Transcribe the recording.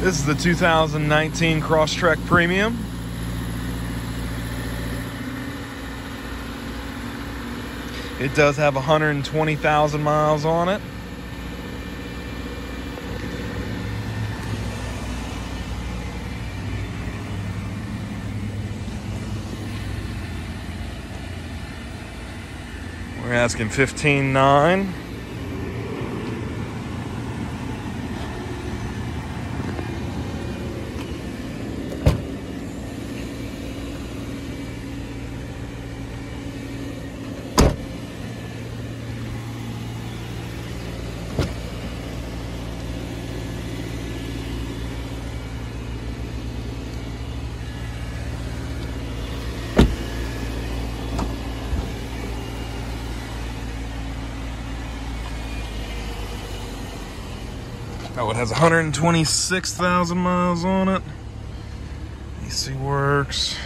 This is the 2019 Crosstrek Premium. It does have 120,000 miles on it. We're asking 15.9. Oh, it has 126,000 miles on it. AC works.